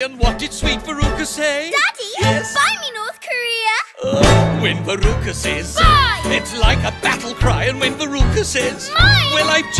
And what did sweet Veruca say? Daddy, Yes? buy me North Korea. Oh, when Veruca says Buy! It's like a battle cry And when Veruca says Mine! Well, I've